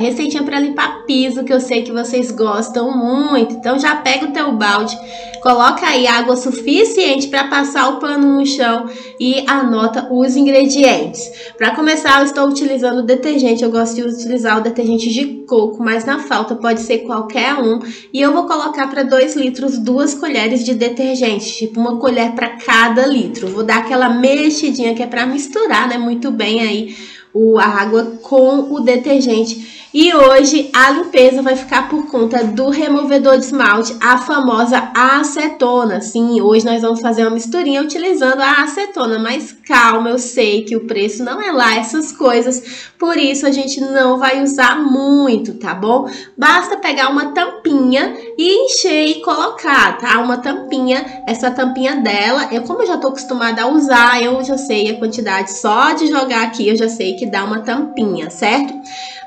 Receitinha para limpar piso, que eu sei que vocês gostam muito. Então já pega o teu balde, coloca aí água suficiente para passar o pano no chão e anota os ingredientes. Para começar, eu estou utilizando detergente. Eu gosto de utilizar o detergente de coco, mas na falta pode ser qualquer um. E eu vou colocar para 2 litros duas colheres de detergente, tipo uma colher para cada litro. Vou dar aquela mexidinha que é para misturar, né, muito bem aí o, a água com o detergente. E hoje a limpeza vai ficar por conta do removedor de esmalte, a famosa acetona. Sim, hoje nós vamos fazer uma misturinha utilizando a acetona, mas calma, eu sei que o preço não é lá essas coisas, por isso a gente não vai usar muito, tá bom? Basta pegar uma tampinha e encher e colocar, tá? Uma tampinha, essa tampinha dela, eu como eu já tô acostumada a usar, eu já sei a quantidade só de jogar aqui, eu já sei que dá uma tampinha, certo?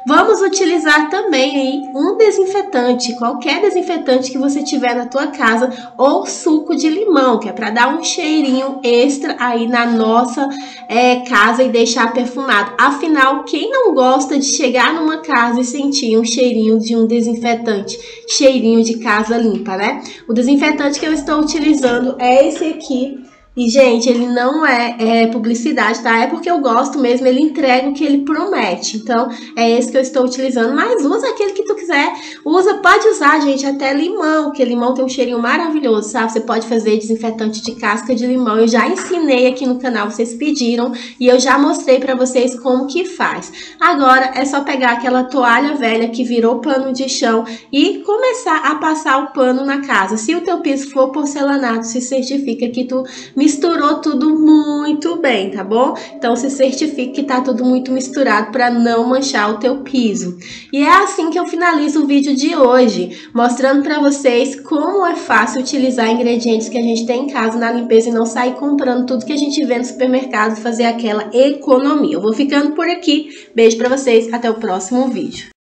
Vamos utilizar também aí um desinfetante, qualquer desinfetante que você tiver na tua casa ou suco de limão, que é para dar um cheirinho extra aí na nossa é, casa e deixar perfumado. Afinal, quem não gosta de chegar numa casa e sentir um cheirinho de um desinfetante, cheirinho de casa limpa, né? O desinfetante que eu estou utilizando é esse aqui, e, gente, ele não é, é, publicidade, tá? É porque eu gosto mesmo, ele entrega o que ele promete. Então, é esse que eu estou utilizando. Mas usa aquele que tu quiser. Usa, pode usar, gente, até limão, porque limão tem um cheirinho maravilhoso, sabe? Você pode fazer desinfetante de casca de limão. Eu já ensinei aqui no canal, vocês pediram. E eu já mostrei pra vocês como que faz. Agora, é só pegar aquela toalha velha que virou pano de chão e começar a passar o pano na casa. Se o teu piso for porcelanato, se certifica que tu misturou tudo muito bem, tá bom? Então se certifique que tá tudo muito misturado para não manchar o teu piso. E é assim que eu finalizo o vídeo de hoje, mostrando para vocês como é fácil utilizar ingredientes que a gente tem em casa na limpeza e não sair comprando tudo que a gente vê no supermercado, fazer aquela economia. Eu vou ficando por aqui. Beijo para vocês, até o próximo vídeo.